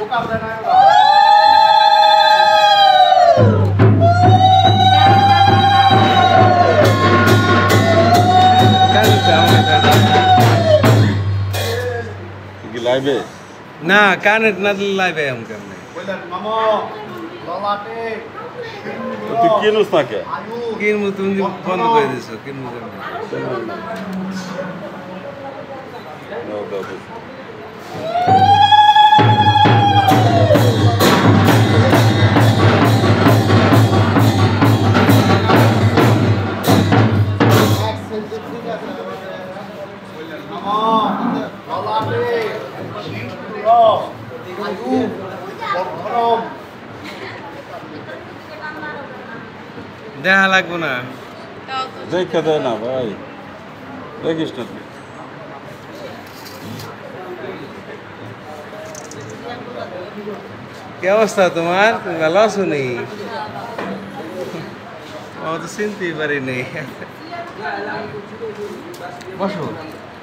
দেয় না কি লাইভে না কানে না লাইবে আমি কেমনে? তুই কিনুস না কে কিনবো তুমি বন্ধ করে দিছো, কিনবো দেখা লাগবো না দেখা দেয় না ভাই দেখিস না তুই কি অবস্থা তোমার তুমি ভালো আছো নি ও তো চিনতেই পারি নি বসো